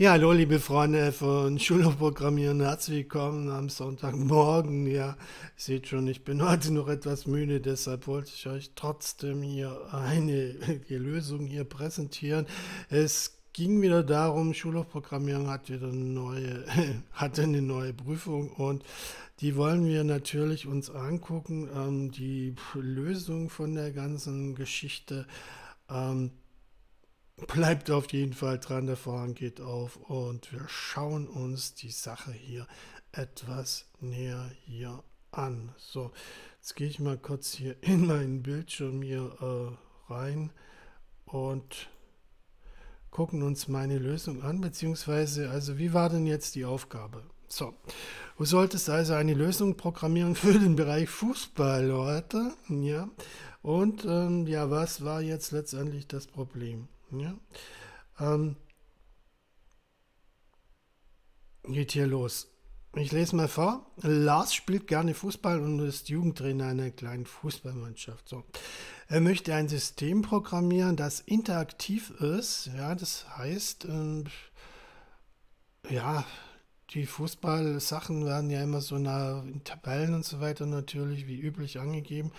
Ja, hallo liebe Freunde von Schulprogrammieren, herzlich willkommen am Sonntagmorgen. Ja, seht schon, ich bin heute noch etwas müde, deshalb wollte ich euch trotzdem hier eine Lösung hier präsentieren. Es ging wieder darum, Schulprogrammieren hat wieder eine neue, hatte eine neue Prüfung und die wollen wir natürlich uns angucken. Ähm, die Lösung von der ganzen Geschichte. Ähm, bleibt auf jeden Fall dran, der Vorhang geht auf und wir schauen uns die Sache hier etwas näher hier an. So, jetzt gehe ich mal kurz hier in meinen Bildschirm hier äh, rein und gucken uns meine Lösung an, beziehungsweise, also wie war denn jetzt die Aufgabe? So, du solltest also eine Lösung programmieren für den Bereich Fußball, Leute. Ja, und ähm, ja, was war jetzt letztendlich das Problem? Ja? Ähm, geht hier los. Ich lese mal vor. Lars spielt gerne Fußball und ist Jugendtrainer einer kleinen Fußballmannschaft. So. Er möchte ein System programmieren, das interaktiv ist. Ja, das heißt, ähm, ja, die Fußballsachen werden ja immer so in Tabellen und so weiter natürlich wie üblich angegeben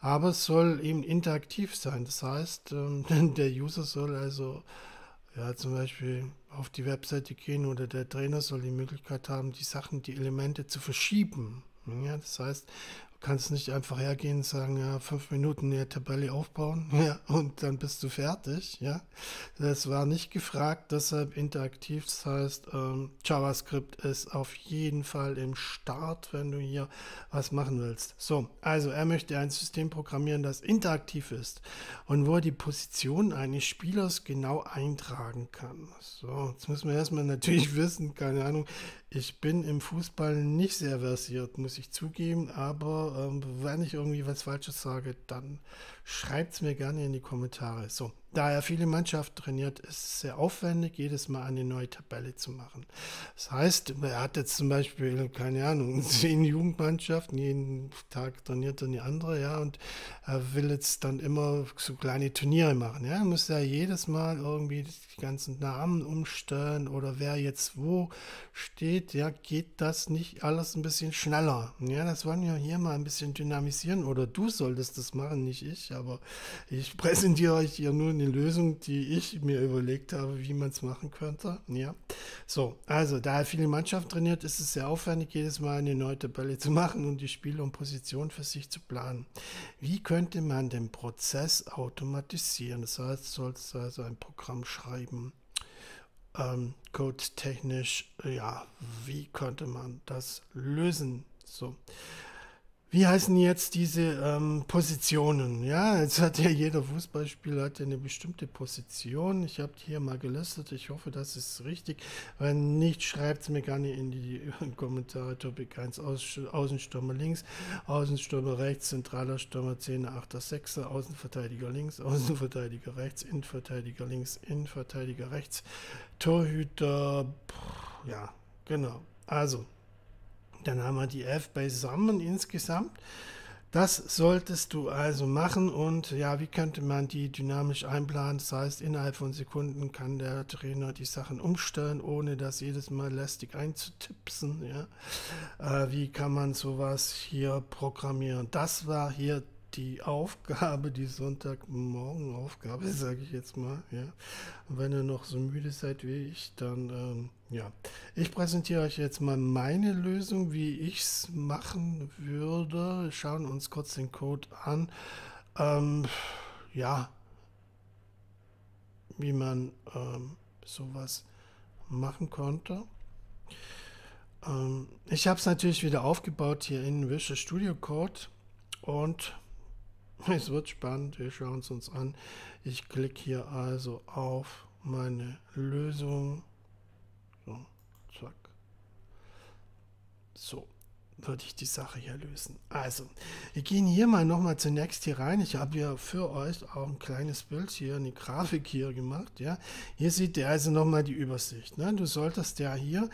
aber es soll eben interaktiv sein. Das heißt, ähm, der User soll also ja, zum Beispiel auf die Webseite gehen oder der Trainer soll die Möglichkeit haben, die Sachen, die Elemente zu verschieben. Ja, das heißt, kannst nicht einfach hergehen und sagen, ja, fünf Minuten eine Tabelle aufbauen, ja, und dann bist du fertig, ja. Das war nicht gefragt, deshalb interaktiv, das heißt, ähm, JavaScript ist auf jeden Fall im Start, wenn du hier was machen willst. So, also er möchte ein System programmieren, das interaktiv ist und wo er die Position eines Spielers genau eintragen kann. So, jetzt müssen wir erstmal natürlich wissen, keine Ahnung, ich bin im Fußball nicht sehr versiert, muss ich zugeben, aber wenn ich irgendwie was Falsches sage, dann schreibt es mir gerne in die Kommentare. So, da er viele Mannschaften trainiert, ist es sehr aufwendig, jedes Mal eine neue Tabelle zu machen. Das heißt, er hat jetzt zum Beispiel, keine Ahnung, zehn Jugendmannschaften, jeden Tag trainiert er eine andere, ja, und er will jetzt dann immer so kleine Turniere machen. Ja, er muss ja jedes Mal irgendwie die ganzen Namen umstellen oder wer jetzt wo steht, ja, geht das nicht alles ein bisschen schneller. Ja, das wollen wir hier mal ein bisschen dynamisieren oder du solltest das machen, nicht ich aber ich präsentiere euch hier eine Lösung, die ich mir überlegt habe, wie man es machen könnte. Ja. So, also da er viele Mannschaften trainiert, ist es sehr aufwendig, jedes Mal eine neue Tabelle zu machen und die Spiele und Position für sich zu planen. Wie könnte man den Prozess automatisieren? Das heißt, du sollst also ein Programm schreiben. Ähm, code-technisch, ja, wie könnte man das lösen? So wie heißen jetzt diese ähm, Positionen? Ja, jetzt hat ja jeder Fußballspieler hat ja eine bestimmte Position. Ich habe hier mal gelistet. Ich hoffe, das ist richtig. Wenn nicht, schreibt es mir gerne in die Kommentare. Topic 1, Außenstürmer links, Außenstürmer rechts, zentraler Stürmer 10, 8, 6, Außenverteidiger links, Außenverteidiger rechts, Innenverteidiger links, Innenverteidiger rechts, Torhüter, pff, ja, genau. Also, dann haben wir die elf beisammen insgesamt. Das solltest du also machen und ja, wie könnte man die dynamisch einplanen? Das heißt, innerhalb von Sekunden kann der Trainer die Sachen umstellen, ohne das jedes Mal lästig einzutipsen. Ja? Äh, wie kann man sowas hier programmieren? Das war hier die Aufgabe, die Sonntagmorgen-Aufgabe, sage ich jetzt mal. Ja. Wenn ihr noch so müde seid wie ich, dann ähm, ja. Ich präsentiere euch jetzt mal meine Lösung, wie ich es machen würde. Wir schauen uns kurz den Code an. Ähm, ja, wie man ähm, sowas machen konnte. Ähm, ich habe es natürlich wieder aufgebaut hier in Visual Studio Code und Es wird spannend, wir schauen es uns an. Ich klicke hier also auf meine Lösung. So, zack. So, würde ich die Sache hier lösen. Also, wir gehen hier mal nochmal zunächst hier rein. Ich habe ja für euch auch ein kleines Bild hier, eine Grafik hier gemacht. Ja, Hier seht ihr also nochmal die Übersicht. Ne? Du solltest ja hier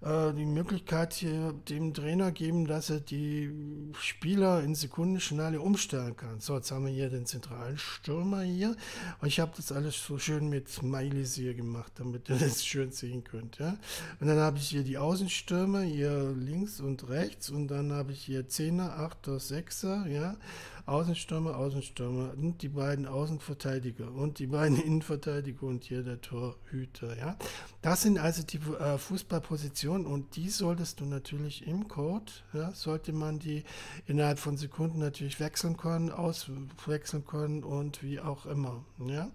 äh, die Möglichkeit hier dem Trainer geben, dass er die Spieler in Sekundenschnelle umstellen kann. So, jetzt haben wir hier den zentralen Stürmer hier. Und ich habe das alles so schön mit Smileys hier gemacht, damit ihr das schön sehen könnt. Ja? Und dann habe ich hier die Außenstürmer, hier links und rechts. Und dann habe ich hier 10er, 8er, 6er, ja. Außenstürmer, Außenstürmer und die beiden Außenverteidiger und die beiden Innenverteidiger und hier der Torhüter. Ja? Das sind also die äh, Fußballpositionen und die solltest du natürlich im Code, ja, sollte man die innerhalb von Sekunden natürlich wechseln können, auswechseln können und wie auch immer. Ja?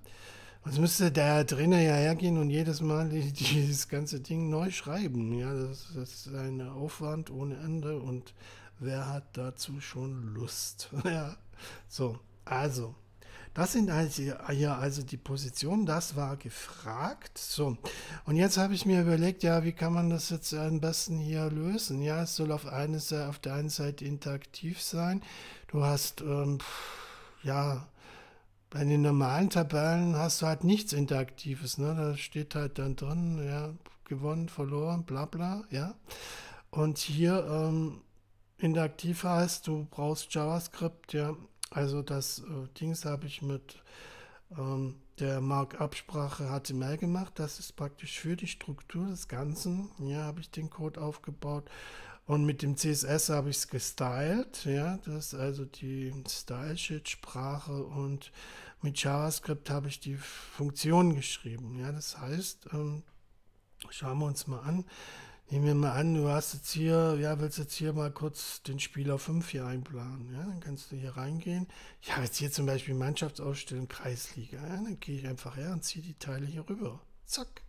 Sonst müsste der Trainer ja hergehen und jedes Mal dieses ganze Ding neu schreiben. Ja, das, das ist ein Aufwand ohne Ende und wer hat dazu schon Lust? ja, so, also, das sind also hier also die Positionen, das war gefragt. So, und jetzt habe ich mir überlegt, ja, wie kann man das jetzt am besten hier lösen? Ja, es soll auf, eine auf der einen Seite interaktiv sein. Du hast, ähm, ja, bei den normalen Tabellen hast du halt nichts Interaktives. Ne? Da steht halt dann drin, ja, gewonnen, verloren, bla bla, ja. Und hier ähm, interaktiv heißt, du brauchst JavaScript, ja, also das äh, Dings habe ich mit ähm, der Markup-Sprache HTML gemacht. Das ist praktisch für die Struktur des Ganzen. Ja, habe ich den Code aufgebaut. Und mit dem CSS habe ich es gestylt. Ja, das ist also die Style-Sheet-Sprache. Und mit JavaScript habe ich die Funktion geschrieben. Ja, das heißt, ähm, schauen wir uns mal an. Nehmen wir mal an, du hast jetzt hier, ja, willst jetzt hier mal kurz den Spieler 5 hier einplanen. Ja, dann kannst du hier reingehen. Ich habe jetzt hier zum Beispiel Mannschaftsausstellung Kreisliga. Ja, dann gehe ich einfach her und ziehe die Teile hier rüber. Zack.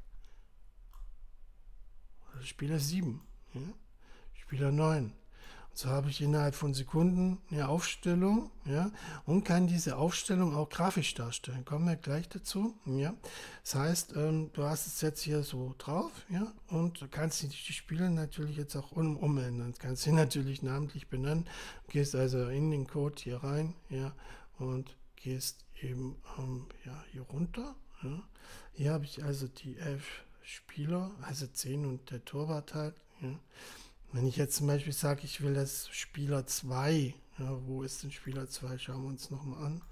Spieler 7. Ja, Spieler 9. So habe ich innerhalb von Sekunden eine Aufstellung, ja, und kann diese Aufstellung auch grafisch darstellen. Kommen wir gleich dazu, ja. Das heißt, ähm, du hast es jetzt hier so drauf, ja, und du kannst die, Spiele natürlich jetzt auch um, umändern. Du kannst sie natürlich namentlich benennen. Gehst also in den Code hier rein, ja, und gehst eben ähm, ja, hier runter. Ja. Hier habe ich also die elf Spieler, also 10 und der Torwart halt, ja. Wenn ich jetzt zum Beispiel sage, ich will das Spieler 2, ja, wo ist denn Spieler 2? Schauen wir uns nochmal an.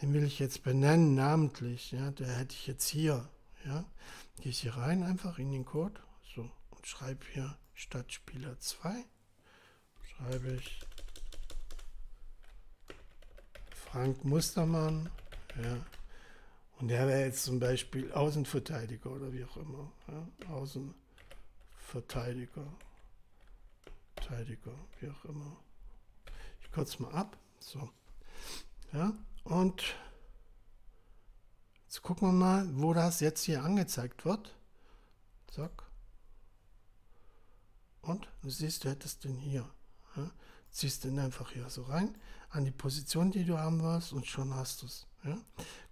Den will ich jetzt benennen, namentlich. Ja, der hätte ich jetzt hier. Ja, gehe ich hier rein, einfach in den Code. So, und schreibe hier statt Spieler 2, schreibe ich Frank Mustermann. Ja, und der wäre jetzt zum Beispiel Außenverteidiger oder wie auch immer. Ja, Außenverteidiger. Verteidiger, wie auch immer. Ich kürze mal ab. So. Ja, und jetzt gucken wir mal, wo das jetzt hier angezeigt wird. Zack. Und du siehst, du hättest den hier. Ja? Ziehst den einfach hier so rein an die Position, die du haben willst und schon hast du es. Ja?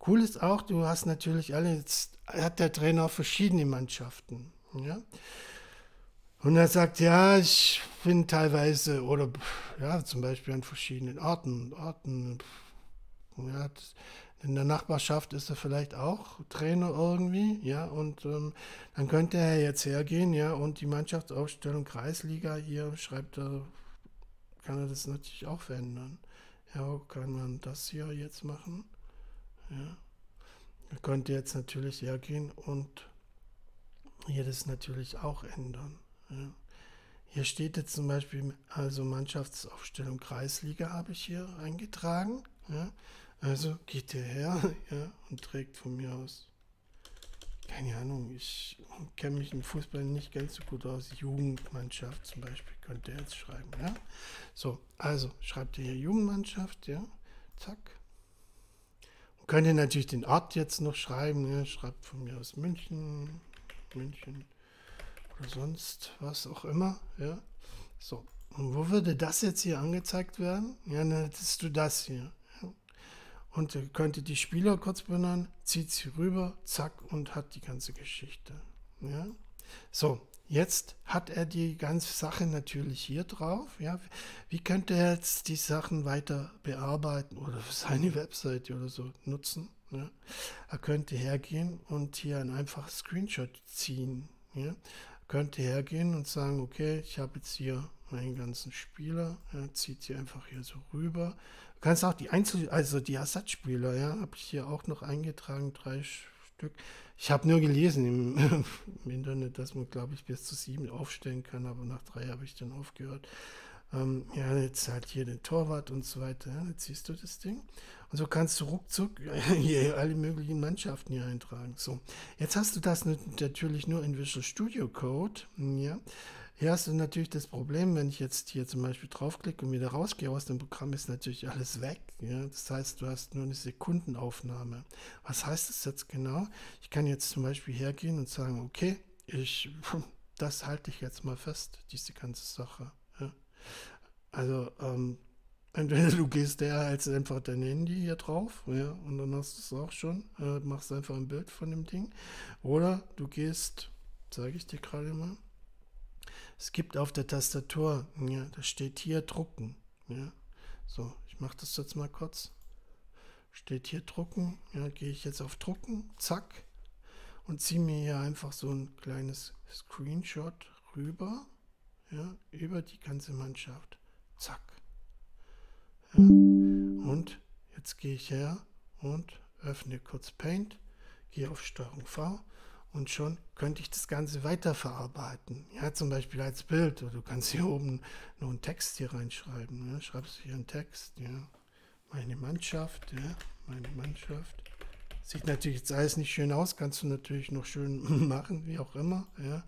Cool ist auch, du hast natürlich alle, jetzt hat der Trainer verschiedene Mannschaften. Ja? Und er sagt, ja, ich bin teilweise, oder ja, zum Beispiel an verschiedenen Orten, Orten, ja, in der Nachbarschaft ist er vielleicht auch Trainer irgendwie, ja, und ähm, dann könnte er jetzt hergehen, ja, und die Mannschaftsaufstellung Kreisliga hier schreibt er, kann er das natürlich auch verändern. Ja, kann man das hier jetzt machen? Ja. Er könnte jetzt natürlich hergehen und hier das natürlich auch ändern. Hier steht jetzt zum Beispiel, also Mannschaftsaufstellung Kreisliga habe ich hier eingetragen. Ja. Also geht der her ja, und trägt von mir aus, keine Ahnung, ich kenne mich im Fußball nicht ganz so gut aus. Jugendmannschaft zum Beispiel könnte er jetzt schreiben. Ja. So, also schreibt ihr hier Jugendmannschaft, ja, zack. Und könnt ihr natürlich den Ort jetzt noch schreiben, ja, schreibt von mir aus München, München sonst was auch immer. Ja. So, und wo würde das jetzt hier angezeigt werden? Ja, dann hättest du das hier. Und ihr könntet die Spieler kurz benennen, zieht sie rüber, zack, und hat die ganze Geschichte. Ja. So, jetzt hat er die ganze Sache natürlich hier drauf. Ja. Wie könnte er jetzt die Sachen weiter bearbeiten oder für seine Webseite oder so nutzen? Ja. Er könnte hergehen und hier ein einfaches Screenshot ziehen. Ja. Könnte hergehen und sagen, okay, ich habe jetzt hier meinen ganzen Spieler, ja, zieht sie einfach hier so rüber. Du kannst auch die Einzel, also die Ersatzspieler, ja, habe ich hier auch noch eingetragen, drei Stück. Ich habe nur gelesen im, im, Internet, dass man, glaube ich, bis zu sieben aufstellen kann, aber nach drei habe ich dann aufgehört. Ähm, ja, jetzt halt hier den Torwart und so weiter. Ja, jetzt siehst du das Ding. Und so kannst du ruckzuck hier alle möglichen Mannschaften hier eintragen. So, jetzt hast du das natürlich nur in Visual Studio Code. Ja. Hier hast du natürlich das Problem, wenn ich jetzt hier zum Beispiel draufklicke und wieder rausgehe aus dem Programm, ist natürlich alles weg. Ja? Das heißt, du hast nur eine Sekundenaufnahme. Was heißt das jetzt genau? Ich kann jetzt zum Beispiel hergehen und sagen, okay, ich, das halte ich jetzt mal fest, diese ganze Sache. Also, ähm, entweder du gehst der als einfach dein Handy hier drauf, ja, und dann hast du es auch schon, äh, machst einfach ein Bild von dem Ding, oder du gehst, zeige ich dir gerade mal, es gibt auf der Tastatur, ja, da steht hier drucken. Ja. So, ich mache das jetzt mal kurz. Steht hier drucken. Ja, gehe ich jetzt auf drucken, zack, und ziehe mir hier einfach so ein kleines Screenshot rüber, ja, über die ganze Mannschaft. Zack. Ja. Und jetzt gehe ich her und öffne kurz Paint, gehe auf Steuerung V und schon könnte ich das Ganze weiterverarbeiten. Ja, zum Beispiel als Bild. Oder du kannst hier oben noch einen Text hier reinschreiben. Ja. Schreibst du hier einen Text, ja. Meine Mannschaft, ja. Meine Mannschaft. Sieht natürlich jetzt alles nicht schön aus, kannst du natürlich noch schön machen, wie auch immer, ja.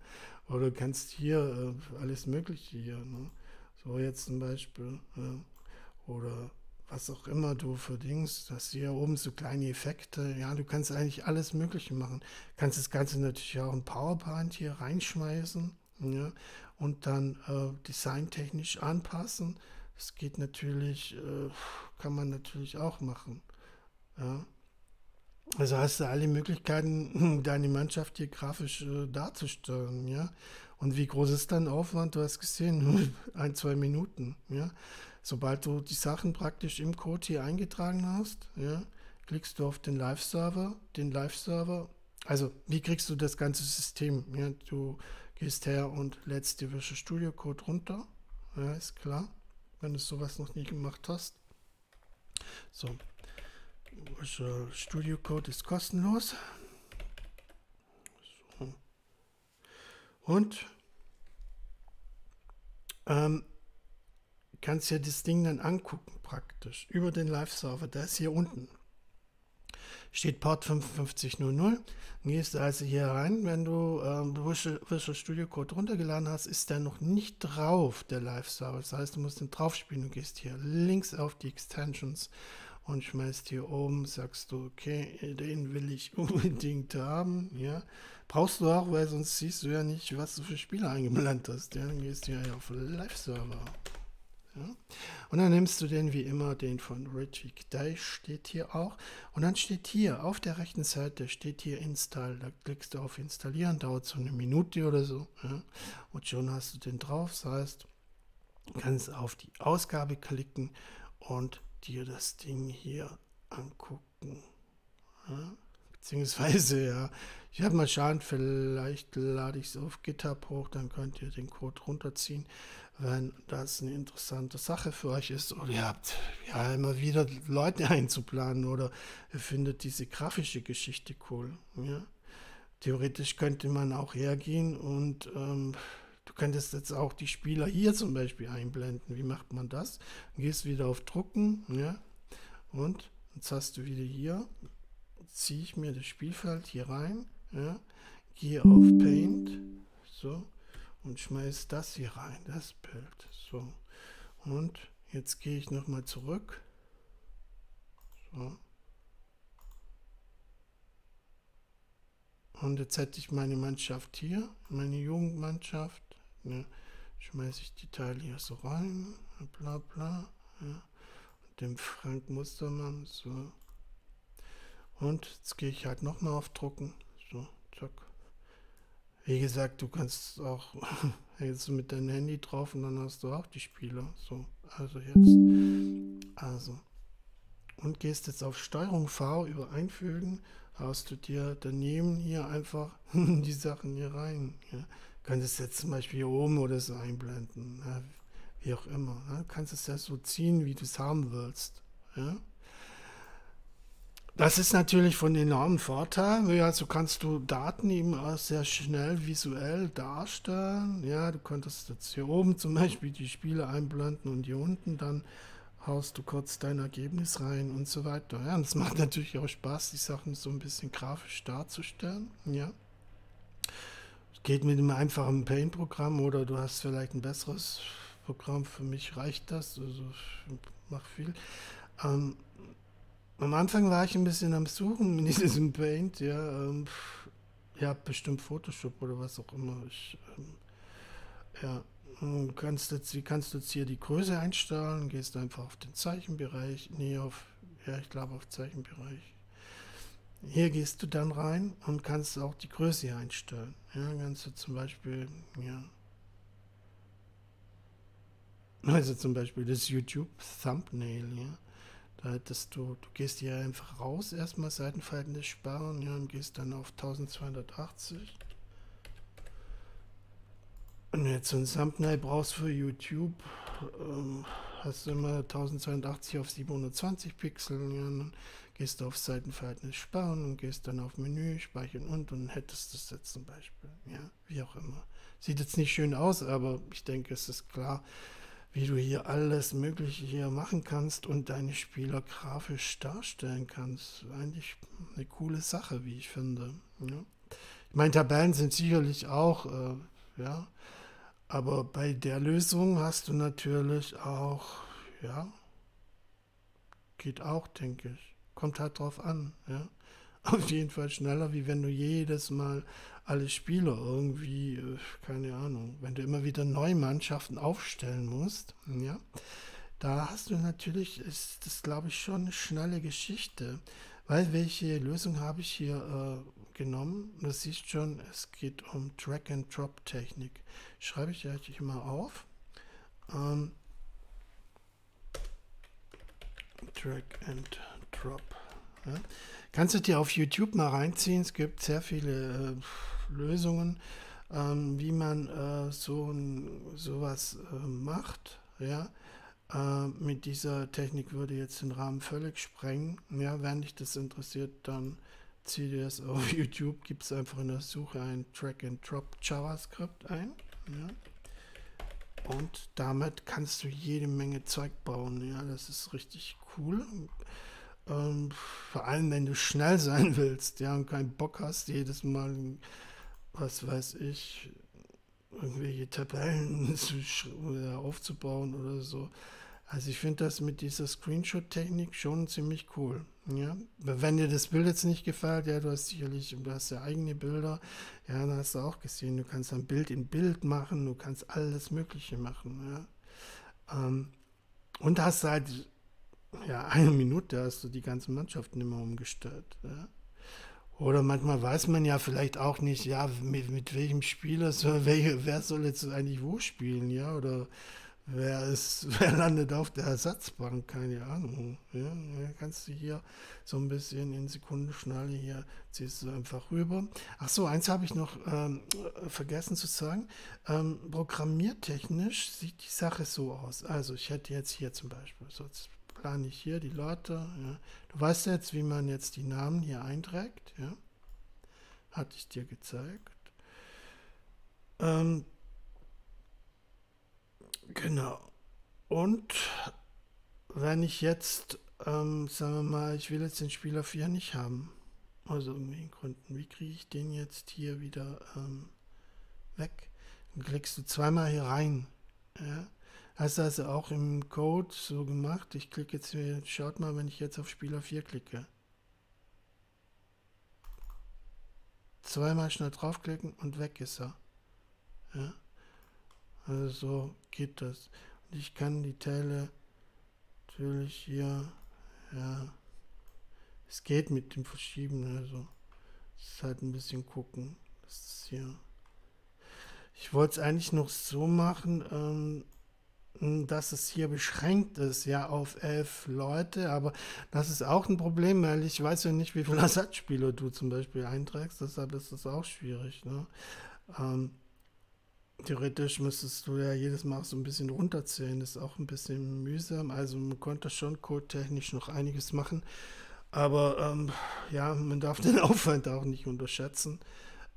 Oder du kannst hier äh, alles Mögliche hier, ne? So jetzt zum Beispiel, ja. Oder was auch immer du für Dings, hast hier oben so kleine Effekte, ja, du kannst eigentlich alles Mögliche machen. Kannst das Ganze natürlich auch in PowerPoint hier reinschmeißen, ja, und dann äh, designtechnisch anpassen. Das geht natürlich, äh, kann man natürlich auch machen, ja. Also hast du alle Möglichkeiten, deine Mannschaft hier grafisch äh, darzustellen, ja. Und wie groß ist dein Aufwand? Du hast gesehen, ein, zwei Minuten, ja. Sobald du die Sachen praktisch im Code hier eingetragen hast, ja, klickst du auf den Live-Server, den Live-Server. Also, wie kriegst du das ganze System? Ja, du gehst her und lädst dir Visual Studio Code runter. Ja, ist klar, wenn du sowas noch nie gemacht hast. So, Visual Studio Code ist kostenlos. So. Und ähm, kannst ja das Ding dann angucken praktisch über den Live-Server. Der ist hier unten. Steht Port 5500. Gehst also hier rein. Wenn du ähm, Visual Studio Code runtergeladen hast, ist der noch nicht drauf, der Live-Server. Das heißt, du musst den draufspielen. Du gehst hier links auf die Extensions und schmeißt hier oben, sagst du, okay, den will ich unbedingt haben. Ja. Brauchst du auch, weil sonst siehst du ja nicht, was du für Spiele eingeblendet hast. Ja. Dann gehst du hier auf Live-Server. Ja? Und dann nimmst du den wie immer, den von Richie Day steht hier auch. Und dann steht hier auf der rechten Seite, steht hier Install. Da klickst du auf Installieren, dauert so eine Minute oder so. Ja? Und schon hast du den drauf. Das heißt, kannst auf die Ausgabe klicken und dir das Ding hier angucken. Ja? Beziehungsweise, ja, ich habe mal schauen, vielleicht lade ich es auf GitHub hoch, dann könnt ihr den Code runterziehen wenn das eine interessante Sache für euch ist oder ihr habt ja immer wieder Leute einzuplanen oder ihr findet diese grafische Geschichte cool. Ja? Theoretisch könnte man auch hergehen und ähm, könntest jetzt auch die Spieler hier zum Beispiel einblenden. Wie macht man das? Gehst wieder auf Drucken ja? und jetzt hast du wieder hier, ziehe ich mir das Spielfeld hier rein, ja? gehe auf Paint, so, und schmeiße das hier rein, das Bild. So. Und jetzt gehe ich nochmal zurück. So. Und jetzt hätte ich meine Mannschaft hier, meine Jugendmannschaft. Ne, schmeiße ich die Teile hier so rein, bla bla. Ja. Dem Frank Mustermann, so. Und jetzt gehe ich halt nochmal auf Drucken. So, zack. Wie gesagt, du kannst auch jetzt mit deinem Handy drauf und dann hast du auch die Spieler. So, also jetzt. Also. Und gehst jetzt auf Steuerung V über Einfügen, haust du dir daneben hier einfach die Sachen hier rein. Ja. Könntest jetzt zum Beispiel hier oben oder so einblenden, ja, wie auch immer. Ne? Du kannst es ja so ziehen, wie du es haben willst. Ja? Das ist natürlich von enormem Vorteil. So kannst du Daten eben auch sehr schnell visuell darstellen. Ja, du könntest jetzt hier oben zum Beispiel die Spiele einblenden und hier unten dann haust du kurz dein Ergebnis rein und so weiter. Ja, und es macht natürlich auch Spaß, die Sachen so ein bisschen grafisch darzustellen. Ja. Geht mit einem einfachen Paint-Programm oder du hast vielleicht ein besseres Programm. Für mich reicht das. Also ich mache viel. Ähm, am Anfang war ich ein bisschen am Suchen in diesem Paint. Ja, ähm, ja bestimmt Photoshop oder was auch immer. Ich, ähm, ja, Du kannst jetzt, wie kannst du jetzt hier die Größe einstellen? Gehst einfach auf den Zeichenbereich, nee, auf, ja, ich glaube auf Zeichenbereich. Hier gehst du dann rein und kannst auch die Größe einstellen. Ja, kannst du zum Beispiel, ja, also zum Beispiel das YouTube Thumbnail, ja. Da hättest du, du gehst hier einfach raus, erstmal Seitenverhältnis sparen, ja, und gehst dann auf 1280. Wenn du jetzt so ein Thumbnail brauchst für YouTube, ähm, hast du immer 1082 auf 720 Pixel. Ja, gehst du auf Seitenverhältnis sparen und gehst dann auf Menü, speichern und und hättest das jetzt zum Beispiel. Ja, wie auch immer. Sieht jetzt nicht schön aus, aber ich denke, es ist klar, wie du hier alles Mögliche hier machen kannst und deine Spieler grafisch darstellen kannst. Eigentlich eine coole Sache, wie ich finde. Ja. Ich meine, Tabellen sind sicherlich auch, äh, ja, aber bei der Lösung hast du natürlich auch, ja, geht auch, denke ich. Kommt halt drauf an, ja. Auf jeden Fall schneller, wie wenn du jedes Mal alle Spieler irgendwie, äh, keine Ahnung, wenn du immer wieder neue Mannschaften aufstellen musst, ja. Da hast du natürlich, ist das glaube ich schon eine schnelle Geschichte. Weil welche Lösung habe ich hier äh, genommen? Du siehst schon, es geht um Drag-and-Drop-Technik. Schreibe ich euch mal auf. Ähm, Drag and Drop. Ja. Kannst du dir auf YouTube mal reinziehen? Es gibt sehr viele äh, Lösungen, ähm, wie man äh, so sowas äh, macht. Ja. Äh, mit dieser Technik würde jetzt den Rahmen völlig sprengen. Ja, wenn dich das interessiert, dann zieh dir das auf YouTube, gib es einfach in der Suche ein Track and Drop JavaScript ein. Ja. Und damit kannst du jede Menge Zeug bauen. Ja, das ist richtig cool. Ähm, vor allem, wenn du schnell sein willst, ja, und keinen Bock hast, jedes Mal, was weiß ich, irgendwelche Tabellen zu, aufzubauen oder so. Also ich finde das mit dieser Screenshot-Technik schon ziemlich cool. Ja? Wenn dir das Bild jetzt nicht gefällt, ja, du hast sicherlich, du hast ja eigene Bilder, ja, dann hast du auch gesehen, du kannst ein Bild in Bild machen, du kannst alles Mögliche machen. Ja? Ähm, und hast halt, ja, eine Minute hast du die ganzen Mannschaften immer umgestellt. Ja? Oder manchmal weiß man ja vielleicht auch nicht, ja, mit, mit welchem Spieler soll, welche, wer soll jetzt eigentlich wo spielen, ja, oder wer ist, wer landet auf der Ersatzbank, keine Ahnung. Ja, kannst du hier so ein bisschen in Sekundenschnalle hier, ziehst du einfach rüber. Ach so, eins habe ich noch ähm, vergessen zu sagen. Ähm, programmiertechnisch sieht die Sache so aus. Also ich hätte jetzt hier zum Beispiel, so plane ich hier die Leute. Ja. Du weißt jetzt, wie man jetzt die Namen hier einträgt. Ja. Hatte ich dir gezeigt. Ähm, genau. Und wenn ich jetzt, ähm, sagen wir mal, ich will jetzt den Spieler 4 nicht haben, aus irgendwelchen Gründen, wie kriege ich den jetzt hier wieder ähm, weg? Dann klickst du zweimal hier rein. Ja? Hast du also auch im Code so gemacht. Ich klicke jetzt hier, schaut mal, wenn ich jetzt auf Spieler 4 klicke. Zweimal schnell draufklicken und weg ist er. Ja? Also so geht das. Und ich kann die Teile natürlich hier, ja, es geht mit dem Verschieben, also es ist halt ein bisschen gucken. Das ist hier. Ich wollte es eigentlich noch so machen, ähm, dass es hier beschränkt ist, ja, auf elf Leute, aber das ist auch ein Problem, weil ich weiß ja nicht, wie viele Ersatzspieler du zum Beispiel einträgst, deshalb ist das auch schwierig. Ne? Ähm, theoretisch müsstest du ja jedes Mal so ein bisschen runterzählen. Ist auch ein bisschen mühsam. Also man konnte schon codetechnisch noch einiges machen. Aber ähm, ja, man darf den Aufwand auch nicht unterschätzen.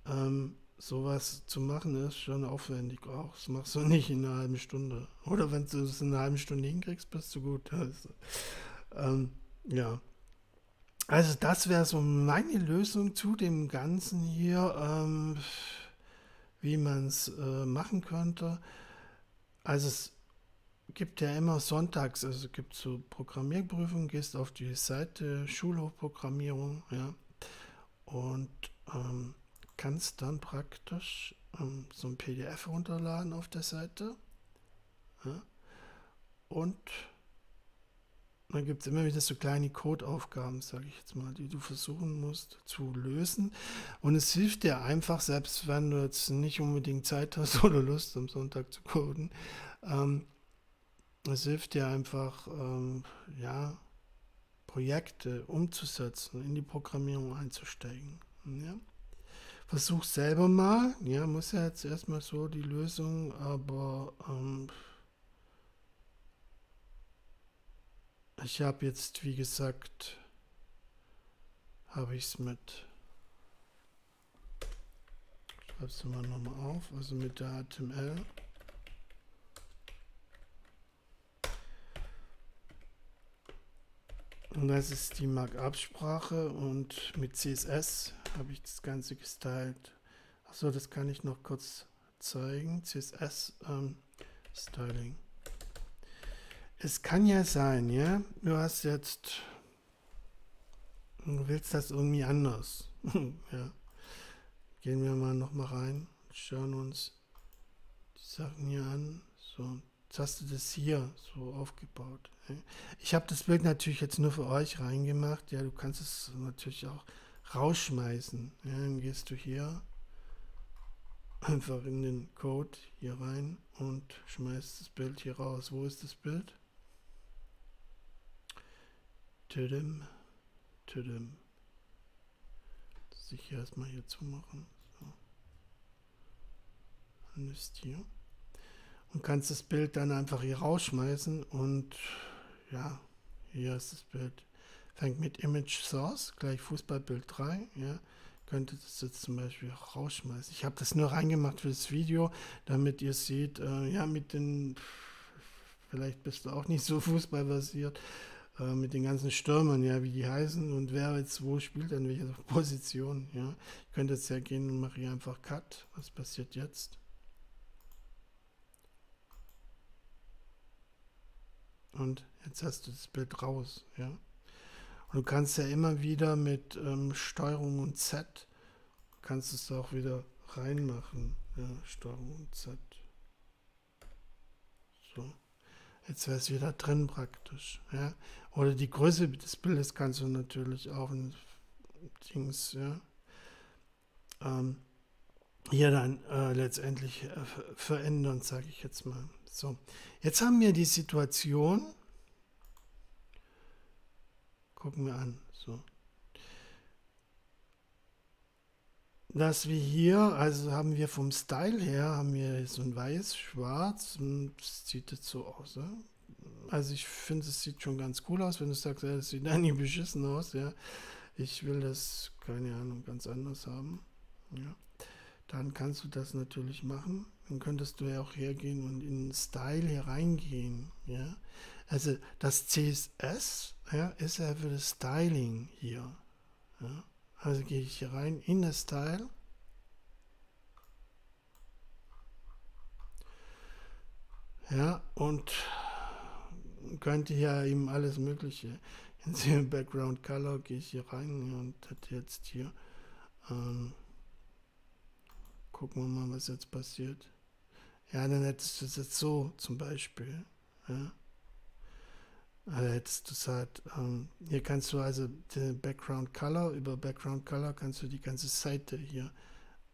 Ähm, sowas zu machen ist schon aufwendig auch. Das machst du nicht in einer halben Stunde. Oder wenn du es in einer halben Stunde hinkriegst, bist du gut. Also, ähm, ja. Also das wäre so meine Lösung zu dem Ganzen hier, ähm, wie man es äh, machen könnte. Also es gibt ja immer sonntags, also gibt so Programmierprüfungen, gehst auf die Seite Schulhofprogrammierung, ja, und ähm, kannst dann praktisch ähm, so ein PDF runterladen auf der Seite. Ja, und dann gibt es immer wieder so kleine Codeaufgaben, sage ich jetzt mal, die du versuchen musst zu lösen. Und es hilft dir einfach, selbst wenn du jetzt nicht unbedingt Zeit hast oder Lust am Sonntag zu coden, ähm, es hilft dir einfach, ähm, ja, Projekte umzusetzen, in die Programmierung einzusteigen. Ja? Versuch selber mal, ja, muss ja jetzt erstmal so die Lösung, aber ähm, ich habe jetzt, wie gesagt, habe ich es mit, schreibe es mal nochmal auf, also mit der HTML. Und das ist die Markup-Sprache und mit CSS habe ich das Ganze gestylt. Achso, das kann ich noch kurz zeigen. CSS ähm, Styling. Es kann ja sein, ja, du hast jetzt, du willst das irgendwie anders. ja. Gehen wir mal noch mal rein, schauen uns die Sachen hier an. So, jetzt hast du das hier so aufgebaut. Ich habe das Bild natürlich jetzt nur für euch reingemacht. Ja, du kannst es natürlich auch rausschmeißen. Ja, dann gehst du hier einfach in den Code hier rein und schmeißt das Bild hier raus. Wo ist das Bild? Tödem, tödem. Das ich erstmal hier zumachen. So. Dann ist hier. Und kannst das Bild dann einfach hier rausschmeißen und ja, hier ist das Bild. Fängt mit Image Source, gleich Fußballbild 3, ja. Könnte das jetzt zum Beispiel rausschmeißen. Ich habe das nur reingemacht für das Video, damit ihr seht, äh, ja, mit den, vielleicht bist du auch nicht so fußballbasiert, äh, mit den ganzen Stürmern, ja, wie die heißen und wer jetzt wo spielt, an welcher Position, ja. Ich könnte jetzt ja gehen und mache hier einfach Cut. Was passiert jetzt? Und jetzt hast du das Bild raus, ja. Und du kannst ja immer wieder mit ähm, Steuerung und Z, kannst es auch wieder reinmachen, ja, Steuerung und Z. So. Jetzt wäre es wieder drin praktisch, ja. Oder die Größe des Bildes kannst du natürlich auch in Dings, ja. Ähm, hier dann äh, letztendlich äh, verändern, sage ich jetzt mal. So, jetzt haben wir die Situation, gucken wir an, so, dass wir hier, also haben wir vom Style her, haben wir so ein weiß, schwarz, und das sieht jetzt so aus, ja? Also ich finde, es sieht schon ganz cool aus, wenn du sagst, ja, das sieht eigentlich beschissen aus, ja. Ich will das, keine Ahnung, ganz anders haben, ja dann kannst du das natürlich machen. Dann könntest du ja auch hergehen und in Style hier reingehen. Ja? Also das CSS ja, ist ja für das Styling hier. Ja? Also gehe ich hier rein in das Style. Ja, und könnte hier eben alles Mögliche. In Background Color gehe ich hier rein und das jetzt hier. Ähm, Gucken wir mal, was jetzt passiert. Ja, dann hättest du es jetzt so zum Beispiel. Ja. Also hättest du es halt, ähm, hier kannst du also den Background Color, über Background Color kannst du die ganze Seite hier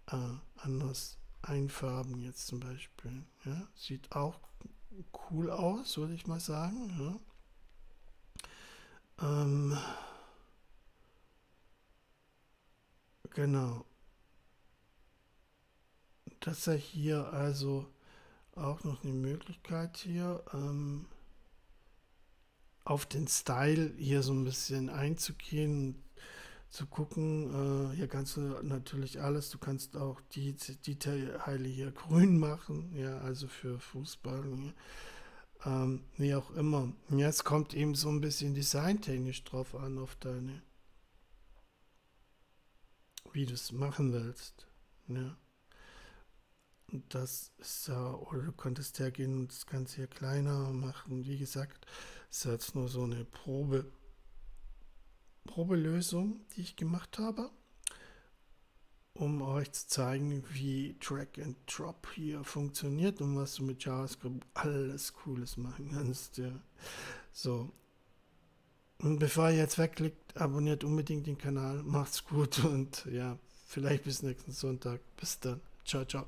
äh, anders einfarben jetzt zum Beispiel. Ja. Sieht auch cool aus, würde ich mal sagen. Ja. Ähm, genau. dass er hier also auch noch eine Möglichkeit hier ähm, auf den Style hier so ein bisschen einzugehen, zu gucken. Äh, hier kannst du natürlich alles. Du kannst auch die, die Teile hier grün machen, ja, also für Fußball. Ähm, wie auch immer. Es kommt eben so ein bisschen designtechnisch drauf an, auf deine, wie du es machen willst. Ja. Und das ist ja, oder du könntest hergehen und das Ganze hier kleiner machen. Wie gesagt, es ist jetzt nur so eine Probe, Probelösung, die ich gemacht habe, um euch zu zeigen, wie Drag and Drop hier funktioniert und was du mit JavaScript alles Cooles machen kannst. Ja. So. Und bevor ihr jetzt wegklickt, abonniert unbedingt den Kanal. Macht's gut und ja, vielleicht bis nächsten Sonntag. Bis dann. Ciao, ciao.